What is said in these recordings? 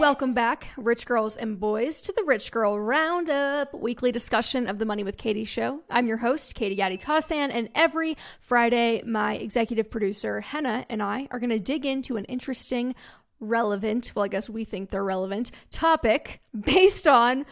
Welcome back, rich girls and boys, to the Rich Girl Roundup, weekly discussion of the Money with Katie show. I'm your host, Katie Gatti Tassin, and every Friday, my executive producer, Henah, and I are going to dig into an interesting, relevant, well, I guess we think they're relevant, topic based on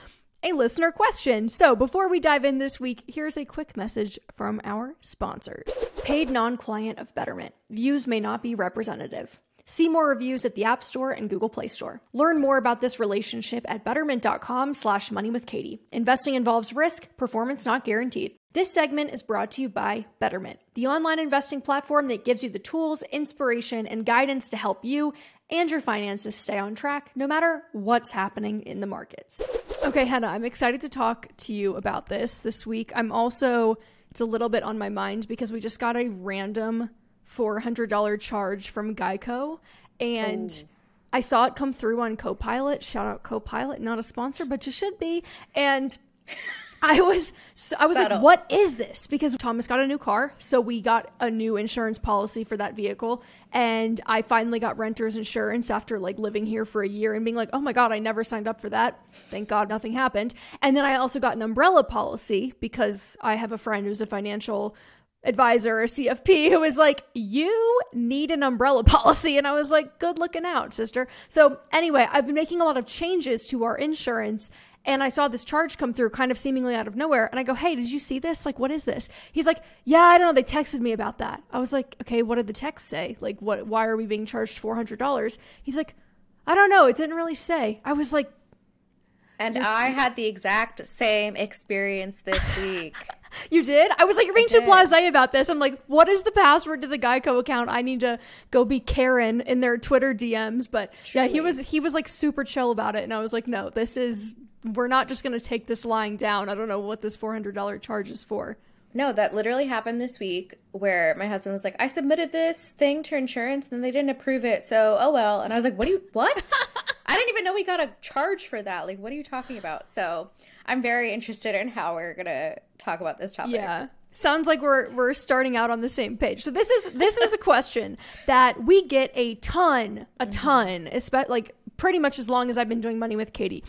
a listener question. So before we dive in this week, here's a quick message from our sponsors. Paid non client of Betterment. Views may not be representative. See more reviews at the App Store and Google Play Store. Learn more about this relationship at betterment.com slash money with Katie. Investing involves risk, performance not guaranteed. This segment is brought to you by Betterment, the online investing platform that gives you the tools, inspiration, and guidance to help you and your finances stay on track no matter what's happening in the markets. Okay, Henah, I'm excited to talk to you about this this week. I'm also, it's a little bit on my mind because we just got a random $400 charge from Geico. And oh. I saw it come through on Copilot. Shout out Copilot, not a sponsor, but you should be. And I was I was Settle. like, what is this? Because Thomas got a new car, so we got a new insurance policy for that vehicle, and I finally got renter's insurance after like living here for a year and being like, oh my god, I never signed up for that. Thank God nothing happened. And then I also got an umbrella policy because I have a friend who's a financial advisor or CFP who was like, You need an umbrella policy. And I was like, Good looking out, sister. So, anyway, I've been making a lot of changes to our insurance. And I saw this charge come through kind of seemingly out of nowhere. And I go, Hey, did you see this? Like, what is this? He's like, Yeah, I don't know. They texted me about that. I was like, Okay, what did the text say? Like, what, why are we being charged $400? He's like, I don't know. It didn't really say. I was like, and I had the exact same experience this week. You did? I was like, you're being too blasé about this. I'm like, what is the password to the Geico account? I need to go be Karen in their Twitter DMs. But Truly. yeah, he was he was like super chill about it, and I was like, no, this is we're not just gonna take this lying down. I don't know what this four hundred dollar charge is for. No, that literally happened this week where my husband was like, I submitted this thing to insurance and then they didn't approve it. So, oh well. And I was like, what do you, what? I didn't even know we got a charge for that. Like, what are you talking about? So, I'm very interested in how we're going to talk about this topic. Yeah. Sounds like we're we're starting out on the same page. So this is this is a question that we get a ton, a mm-hmm. ton, especially like pretty much as long as I've been doing money with Katie.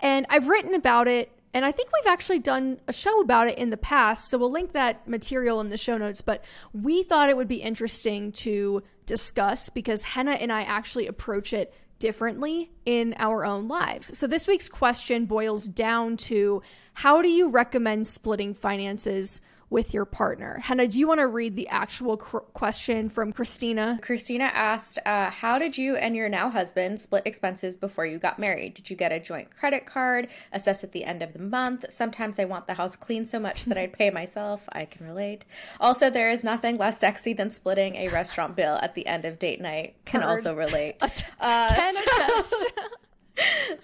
And I've written about it and I think we've actually done a show about it in the past, so we'll link that material in the show notes. But we thought it would be interesting to discuss because Henah and I actually approach it differently in our own lives. So this week's question boils down to how do you recommend splitting finances with your partner. Henah, do you want to read the actual cr- question from Christina? Christina asked, uh, How did you and your now husband split expenses before you got married? Did you get a joint credit card, assess at the end of the month? Sometimes I want the house clean so much that I'd pay myself. I can relate. Also, there is nothing less sexy than splitting a restaurant bill at the end of date night. Can Heard. also relate. Uh, so-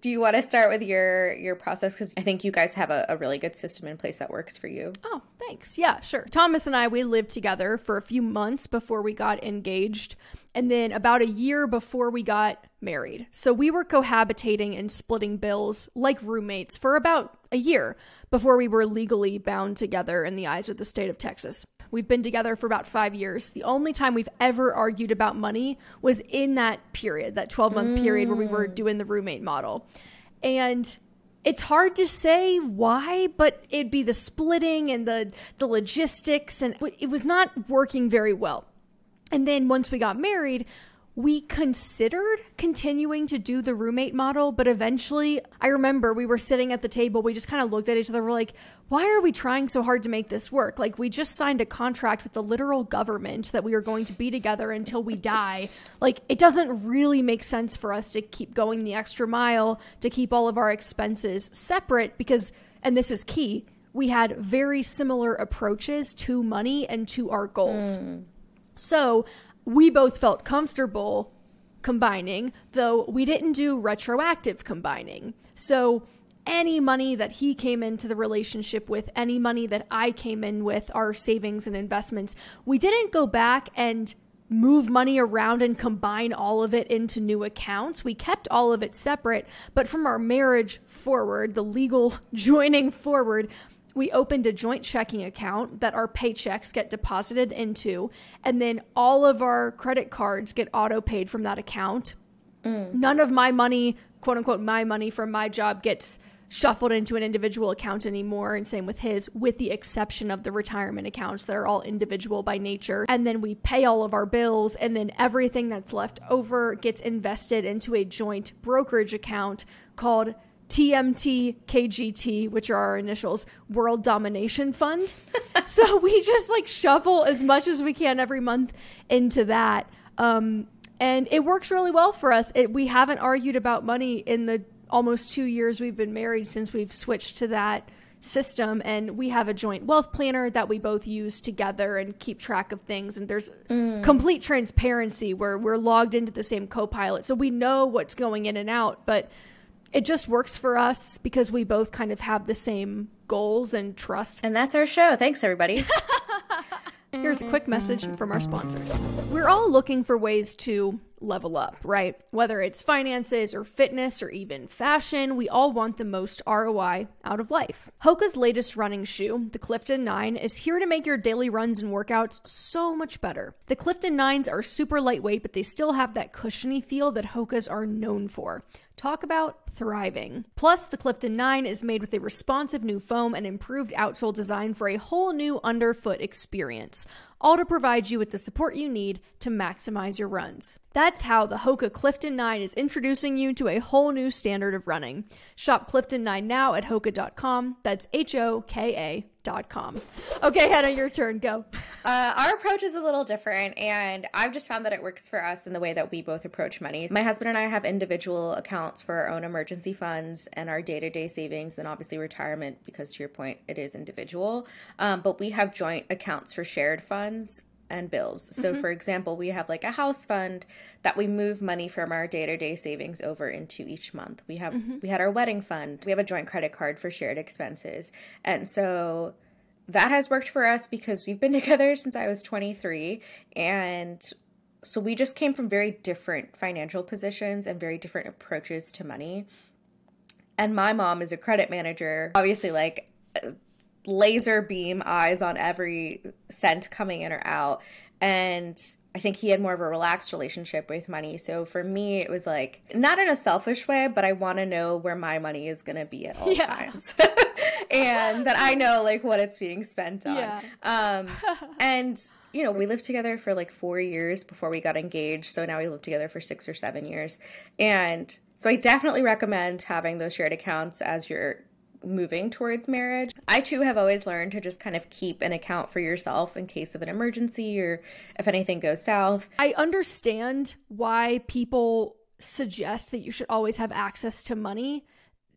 do you want to start with your your process? Because i think you guys have a, a, really good system in place that works for you. Oh thanks. Yeah sure. Thomas and i we lived together for a few months before we got engaged and then about a year before we got married. So we were cohabitating and splitting bills like roommates for about a year before we were legally bound together in the eyes of the state of texas We've been together for about five years. The only time we've ever argued about money was in that period, that 12 month mm. period where we were mm. doing the roommate model. And it's hard to say why, but it'd be the splitting and the, the logistics, and it was not working very well. And then once we got married, we considered continuing to do the roommate model, but eventually I remember we were sitting at the table, we just kind of looked at each other, we're like, why are we trying so hard to make this work? Like, we just signed a contract with the literal government that we are going to be together until we die. Like, it doesn't really make sense for us to keep going the extra mile to keep all of our expenses separate because, and this is key, we had very similar approaches to money and to our goals. Mm. So we both felt comfortable combining, though we didn't do retroactive combining. So any money that he came into the relationship with, any money that I came in with, our savings and investments, we didn't go back and move money around and combine all of it into new accounts. We kept all of it separate, but from our marriage forward, the legal joining forward, we opened a joint checking account that our paychecks get deposited into, and then all of our credit cards get auto paid from that account. Mm. None of my money, quote unquote, my money from my job gets shuffled into an individual account anymore and same with his with the exception of the retirement accounts that are all individual by nature and then we pay all of our bills and then everything that's left over gets invested into a joint brokerage account called TMT KGT, which are our initials, World Domination Fund. so we just like shuffle as much as we can every month into that. Um, and it works really well for us. It, we haven't argued about money in the almost two years we've been married since we've switched to that system and we have a joint wealth planner that we both use together and keep track of things and there's mm. complete transparency where we're logged into the same copilot so we know what's going in and out but it just works for us because we both kind of have the same goals and trust. And that's our show. Thanks, everybody. Here's a quick message from our sponsors. We're all looking for ways to level up, right? Whether it's finances or fitness or even fashion, we all want the most ROI out of life. Hoka's latest running shoe, the Clifton 9, is here to make your daily runs and workouts so much better. The Clifton 9s are super lightweight, but they still have that cushiony feel that Hoka's are known for. Talk about thriving. Plus, the Clifton 9 is made with a responsive new foam and improved outsole design for a whole new underfoot experience, all to provide you with the support you need to maximize your runs. That's how the Hoka Clifton 9 is introducing you to a whole new standard of running. Shop Clifton 9 now at hoka.com. That's H O K A Com. Okay, Henah, your turn. Go. Uh, our approach is a little different, and I've just found that it works for us in the way that we both approach money. My husband and I have individual accounts for our own emergency funds and our day to day savings, and obviously retirement, because to your point, it is individual. Um, but we have joint accounts for shared funds and bills. So, mm-hmm. for example, we have like a house fund that we move money from our day to day savings over into each month. We have mm-hmm. we had our wedding fund. We have a joint credit card for shared expenses, and so that has worked for us because we've been together since I was 23, and so we just came from very different financial positions and very different approaches to money. And my mom is a credit manager, obviously, like laser beam eyes on every cent coming in or out. And I think he had more of a relaxed relationship with money. So for me, it was like not in a selfish way, but I want to know where my money is going to be at all yeah. times. and that I know like what it's being spent on. Yeah. Um, and you know, we lived together for like four years before we got engaged. So now we live together for six or seven years. And so I definitely recommend having those shared accounts as you're moving towards marriage. I too have always learned to just kind of keep an account for yourself in case of an emergency or if anything goes south. I understand why people suggest that you should always have access to money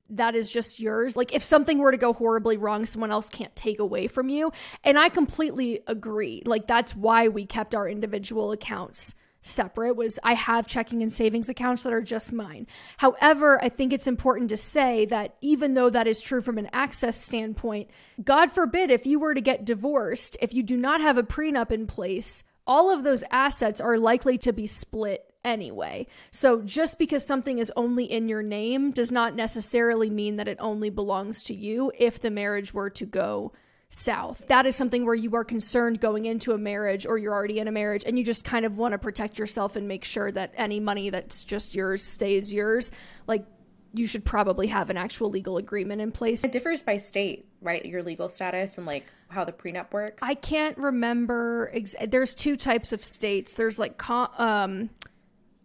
that is just yours. Like if something were to go horribly wrong, someone else can't take away from you. And I completely agree. Like that's why we kept our individual accounts separate was I have checking and savings accounts that are just mine. However, I think it's important to say that even though that is true from an access standpoint, God forbid if you were to get divorced, if you do not have a prenup in place, all of those assets are likely to be split anyway. So just because something is only in your name does not necessarily mean that it only belongs to you if the marriage were to go south. That is something where you are concerned going into a marriage or you're already in a marriage and you just kind of want to protect yourself and make sure that any money that's just yours stays yours. Like you should probably have an actual legal agreement in place. It differs by state, right? Your legal status and like how the prenup works. I can't remember. Ex- there's two types of states. There's like um,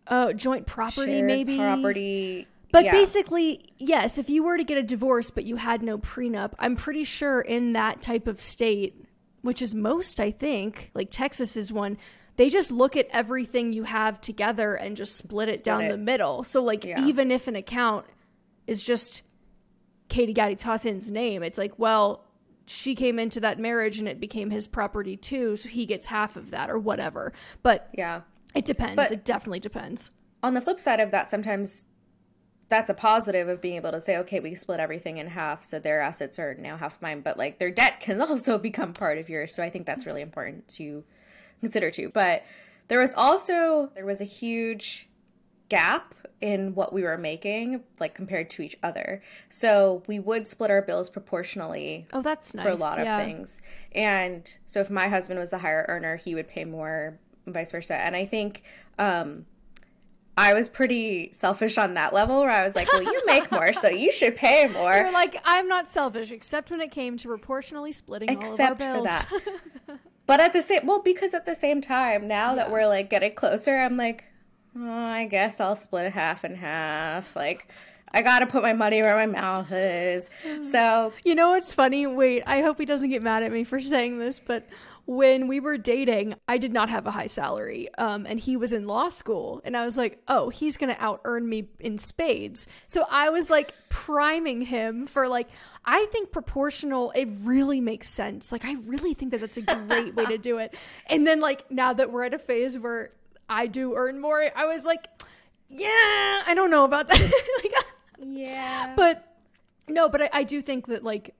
uh, joint property, Shared maybe property. But yeah. basically, yes, if you were to get a divorce but you had no prenup, I'm pretty sure in that type of state, which is most, I think, like Texas is one, they just look at everything you have together and just split it split down it. the middle. So, like, yeah. even if an account is just Katie Gatti Tassin's name, it's like, well, she came into that marriage and it became his property too, so he gets half of that or whatever. But yeah, it depends. But it definitely depends. On the flip side of that, sometimes that's a positive of being able to say, okay, we split everything in half, so their assets are now half mine, but like their debt can also become part of yours. So I think that's really important to consider too. But there was also there was a huge gap in what we were making like compared to each other so we would split our bills proportionally oh that's nice for a lot yeah. of things and so if my husband was the higher earner he would pay more vice versa and i think um I was pretty selfish on that level where I was like, well, you make more, so you should pay more. You're like, I'm not selfish, except when it came to proportionally splitting except all of our bills. for that. but at the same, well, because at the same time, now yeah. that we're like getting closer, I'm like, oh, I guess I'll split half and half. Like, I gotta put my money where my mouth is. So, you know what's funny? Wait, I hope he doesn't get mad at me for saying this, but when we were dating, I did not have a high salary, um, and he was in law school, and I was like, oh, he's gonna out earn me in spades. So I was like priming him for like, I think proportional. It really makes sense. Like, I really think that that's a great way to do it. And then like now that we're at a phase where I do earn more, I was like, yeah, I don't know about that. like, yeah, but. No, but I, I do think that like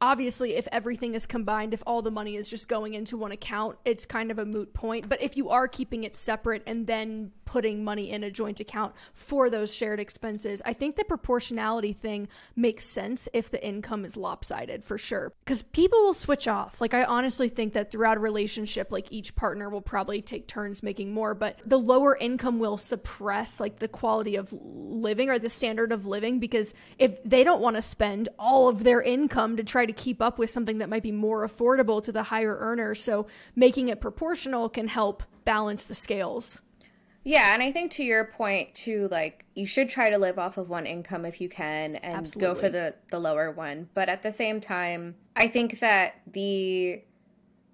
obviously if everything is combined if all the money is just going into one account it's kind of a moot point but if you are keeping it separate and then putting money in a joint account for those shared expenses i think the proportionality thing makes sense if the income is lopsided for sure because people will switch off like i honestly think that throughout a relationship like each partner will probably take turns making more but the lower income will suppress like the quality of living or the standard of living because if they don't want to spend all of their income to try to keep up with something that might be more affordable to the higher earner. So making it proportional can help balance the scales. Yeah, and I think to your point too, like you should try to live off of one income if you can and Absolutely. go for the the lower one. But at the same time, I think that the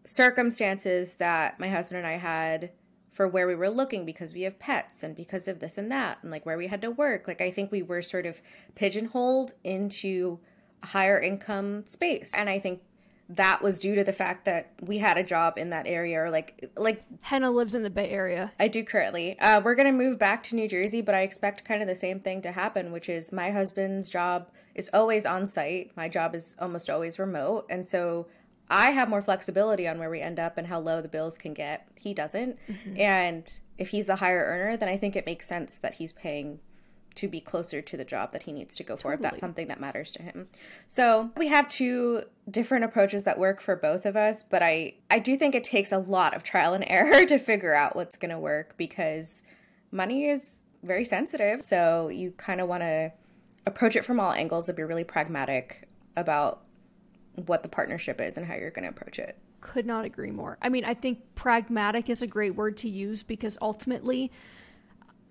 circumstances that my husband and I had for where we were looking because we have pets and because of this and that and like where we had to work, like I think we were sort of pigeonholed into a higher income space. And I think that was due to the fact that we had a job in that area or like like Henah lives in the bay area. I do currently. Uh, we're going to move back to new jersey but i expect kind of the same thing to happen which is my husband's job is always on site. My job is almost always remote and so i have more flexibility on where we end up and how low the bills can get. He doesn't. Mm-hmm. and if he's the higher earner then i think it makes sense that he's paying to be closer to the job that he needs to go for totally. if that's something that matters to him. So, we have two different approaches that work for both of us, but I I do think it takes a lot of trial and error to figure out what's going to work because money is very sensitive. So, you kind of want to approach it from all angles and be really pragmatic about what the partnership is and how you're going to approach it. Could not agree more. I mean, I think pragmatic is a great word to use because ultimately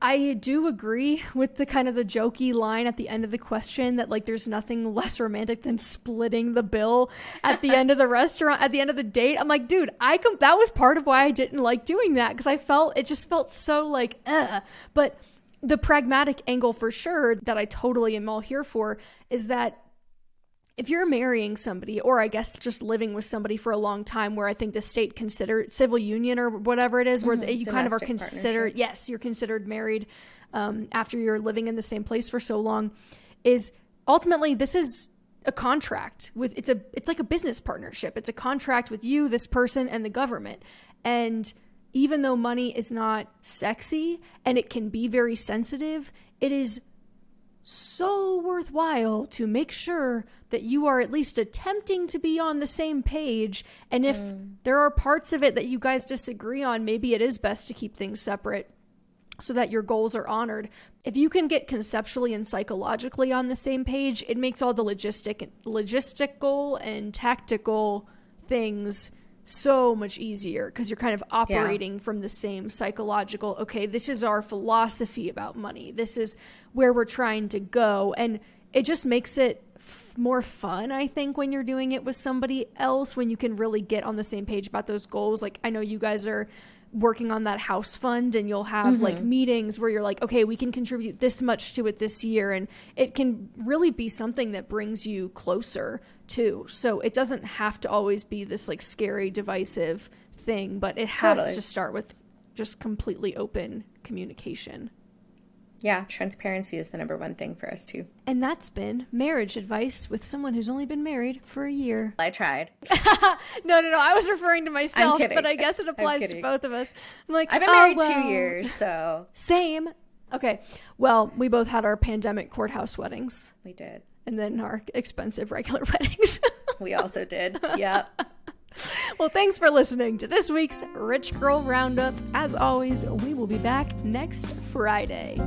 I do agree with the kind of the jokey line at the end of the question that like there's nothing less romantic than splitting the bill at the end of the restaurant at the end of the date. I'm like, dude, I com- that was part of why I didn't like doing that because I felt it just felt so like uh. But the pragmatic angle for sure that I totally am all here for is that if you're marrying somebody or i guess just living with somebody for a long time where i think the state consider civil union or whatever it is where mm-hmm. you Domestic kind of are considered yes you're considered married um, after you're living in the same place for so long is ultimately this is a contract with it's a it's like a business partnership. It's a contract with you this person and the government. And even though money is not sexy and it can be very sensitive it is so worthwhile to make sure that you are at least attempting to be on the same page. And if mm. there are parts of it that you guys disagree on, maybe it is best to keep things separate so that your goals are honored. If you can get conceptually and psychologically on the same page, it makes all the logistic logistical and tactical things so much easier because you're kind of operating yeah. from the same psychological okay this is our philosophy about money. This is where we're trying to go. And it just makes it f- more fun i think when you're doing it with somebody else when you can really get on the same page about those goals. Like i know you guys are working on that house fund and you'll have mm-hmm. like meetings where you're like okay we can contribute this much to it this year and it can really be something that brings you closer too so it doesn't have to always be this like scary divisive thing but it has totally. to start with just completely open communication yeah, transparency is the number one thing for us too. And that's been marriage advice with someone who's only been married for a year. I tried. no, no, no. I was referring to myself, but I guess it applies to both of us. I'm like, I've been oh, married oh, well. two years, so same. Okay. Well, we both had our pandemic courthouse weddings. We did. And then our expensive regular weddings. we also did. Yep. well, thanks for listening to this week's Rich Girl Roundup. As always, we will be back next Friday.